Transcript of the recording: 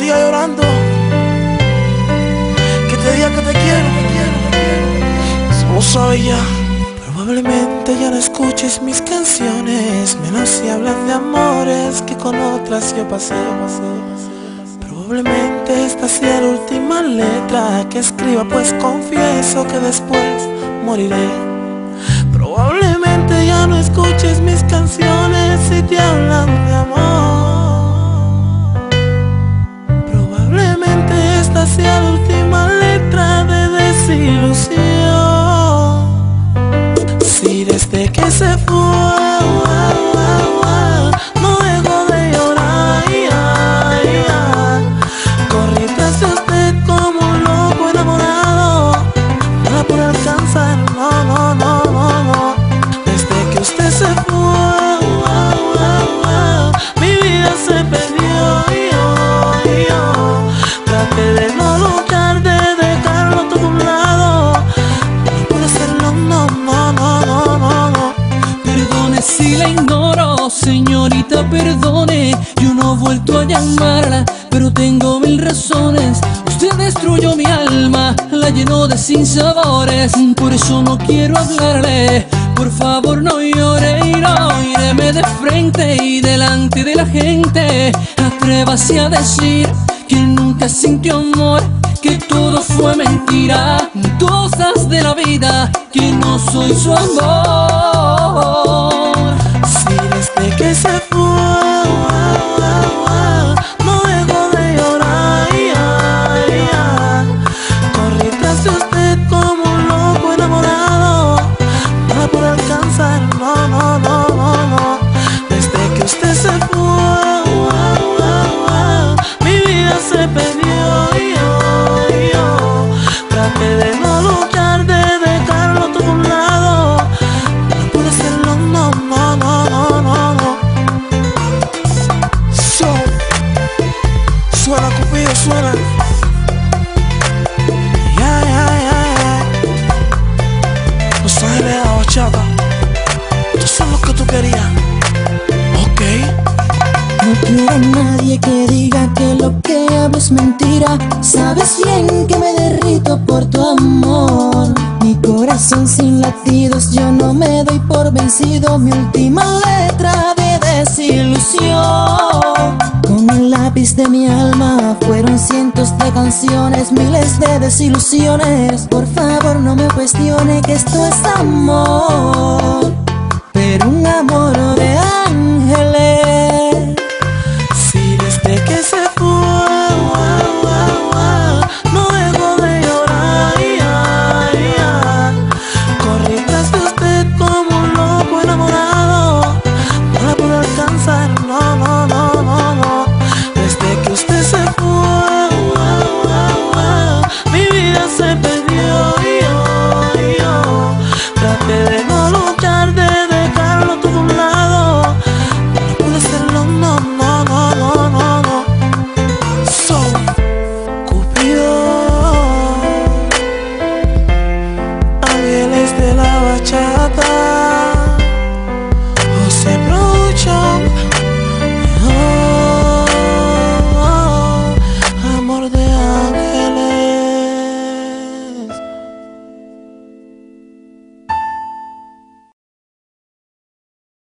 siga llorando. Que te diga que te quiero, te quiero, quiero. Solo sabe ya. Probablemente ya no escuches mis canciones, menos si hablan de amores que con otras yo pasé. Probablemente esta sea la última letra que escriba, pues confieso que después moriré. Probablemente ya no escuches mis canciones si te hablan usted se fue, mi vida se señorita, perdone. Yo no he vuelto a llamarla, pero tengo mil razones. Usted destruyó mi alma, la llenó de sinsabores. Por eso no quiero hablarle. Por favor, no llore y no ireme de frente y delante de la gente. Atrévase a decir que nunca sintió amor, que todo fue mentira. Cosas de la vida, que no soy su amor. Si desde que Cupido, suena. Ya, ya, ya, ya. Los ángeles la bachata. Estos son los que tú querías. Ok. No quiero a nadie que diga que lo que hablo es mentira. Sabes bien que me derrito por tu amor. Mi corazón sin latidos, yo no me doy por vencido. Mi última letra de desilusión. Lápiz de mi alma fueron cientos de canciones, miles de desilusiones. Por favor, no me cuestione que esto es amor, se brucho